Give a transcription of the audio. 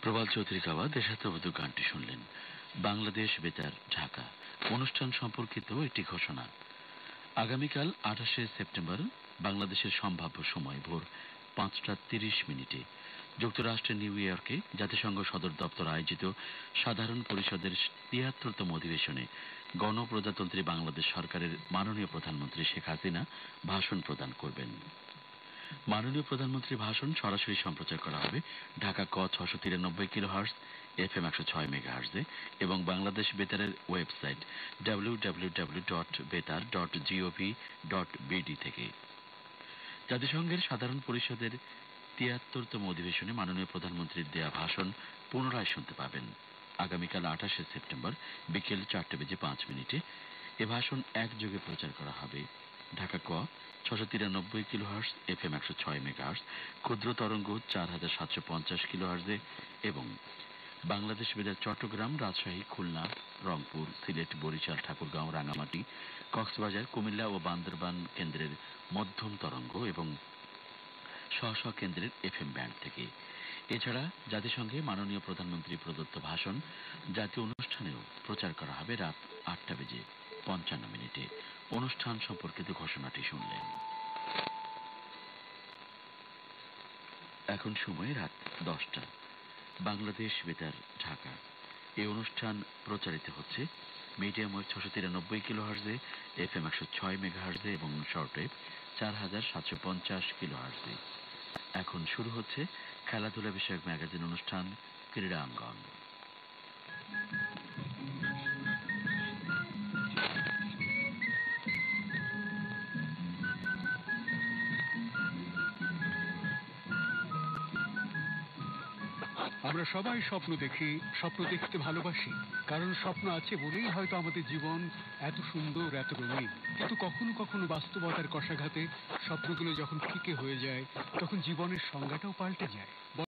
প্রবাল চৌধুরী গাওয়া দেশাত্মবোধ গানটি শুনলেন বাংলাদেশ বেতার, ঢাকা। অনুষ্ঠান সম্পর্কিত একটি ঘোষণা। আগামীকাল আঠাশে সেপ্টেম্বর, বাংলাদেশের সম্ভাব্য সময় ভোর পাঁচটা তিরিশ মিনিটে। যুক্তরাষ্ট্রের নিউ ইয়র্কে জাতিসংঘ সদর দপ্তর আয়োজিত সাধারণ পরিষদের তিয়াত্তরতম অধিবেশনে গণপ্রজাতন্ত্রী বাংলাদেশ সরকারের মাননীয় প্রধানমন্ত্রী শেখ হাসিনা ভাষণ প্রদান করবেন। মাননীয় প্রধানমন্ত্রীর ভাষণ সরাসরি সম্প্রচার করা হবে ঢাকা ক ছশো তিরানব্বই কিলো হার্স এফ এম একশো ছয় মেগা হার্সে এবং Bangladesh বেতারের website W W W dot Betar dot GOV dot BD থেকে। জাতিসংঘের সাধারণ পরিষদের তিয়াত্তরতম অধিবেশনে মাননীয় প্রধানমন্ত্রীর দেয়া ভাষণ পুনরায় শুনতে পাবেন। আগামীকাল আঠাশে সেপ্টেম্বর বিকেল চারটে বেজে পাঁচ মিনিটে এ ভাষণ একযোগে প্রচার করা হবে। ঢাকা ক, ছশো তিরানব্বই কিলো হার্স এফ এম একশো ছয় মেগা হার্স ক্ষুদ্র তরঙ্গ চার হাজার সাতশো পঞ্চাশ কিলো হার্সে এবং বাংলাদেশ বেতার চট্টগ্রাম, রাজশাহী, খুলনা, রংপুর, সিলেট, বরিশাল, ঠাকুরগাঁও রাঙামাটি কক্সবাজার, কুমিল্লা ও বান্দরবান কেন্দ্রের মধ্যম তরঙ্গ এবং স্ব কেন্দ্রের এফ এম ব্যান্ড থেকে। এছাড়া জাতিসংঘে মাননীয় প্রধানমন্ত্রী প্রদত্ত ভাষণ জাতীয় অনুষ্ঠানেও প্রচার করা হবে রাত আটটা বেজে পঞ্চান্ন মিনিটে। অনুষ্ঠান সম্পর্কিত ঘোষণাটি শুনলেন। এখন সময় রাত দশটা। বাংলাদেশ বেতার, ঢাকা। এই অনুষ্ঠান প্রচারিত হচ্ছে মিডিয়াম ওয়েভ ছশো তিরানব্বই কিলো হার্জে এফ এম একশো ছয় মেগা হার্জে এবং শর্ট ওয়েভ চার হাজার সাতশো পঞ্চাশ কিলো হার্জে এখন শুরু হচ্ছে খেলাধুলা বিষয়ক ম্যাগাজিন অনুষ্ঠান ক্রীড়াঙ্গন। আমরা সবাই স্বপ্ন দেখি, স্বপ্ন দেখতে ভালোবাসি। কারণ স্বপ্ন আছে বলেই হয়তো আমাদের জীবন এত সুন্দর, এত রঙিন। কিন্তু কখনো কখনো বাস্তবতার কষাঘাতে স্বপ্নগুলো যখন ফিকে হয়ে যায়, তখন জীবনের সংজ্ঞাটাও পাল্টে যায়।